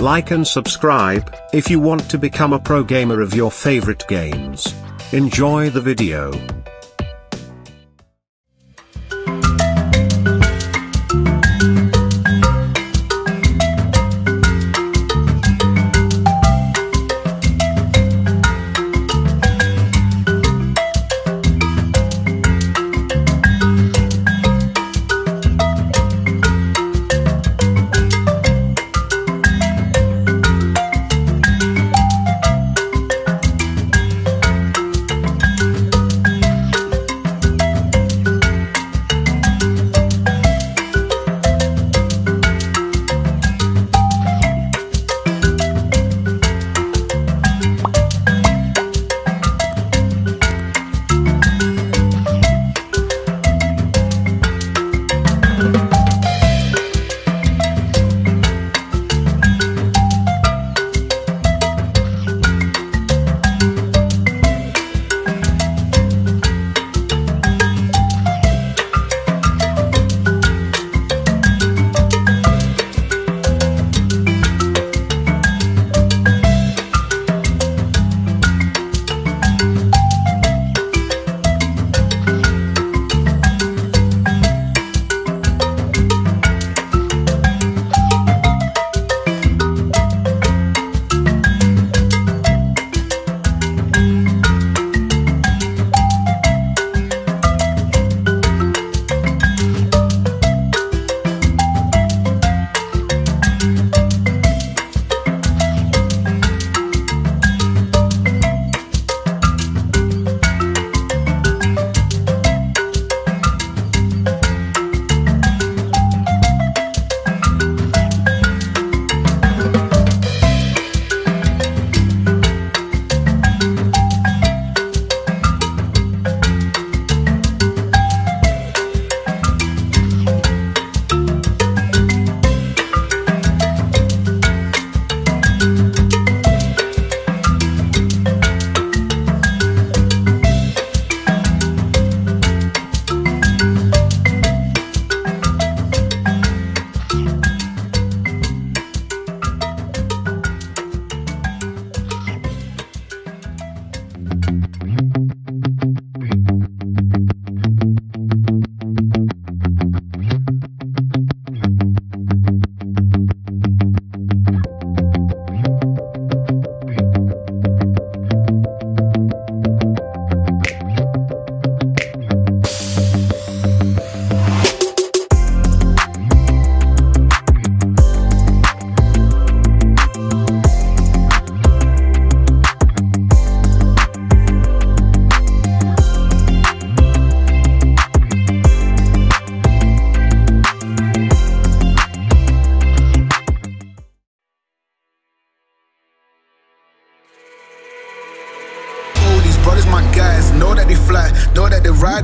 Like and subscribe, if you want to become a pro gamer of your favorite games. Enjoy the video.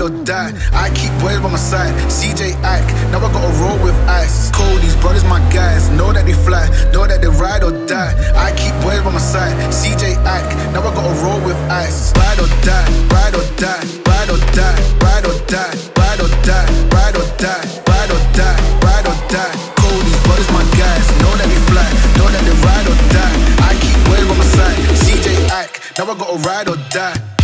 Ride or die. I keep boys by my side, CJ Ike, now I gotta roll with ice. These brothers my guys, know that they fly, know that they ride or die. I keep boys by my side, CJ Ike, now I gotta roll with ice. Ride or die, ride or die, ride or die, ride or die, ride or die, ride or die, ride or die, ride or die. These brothers my guys, know that they fly, know that they ride or die. I keep boys by my side, CJ Ike, now I gotta ride or die.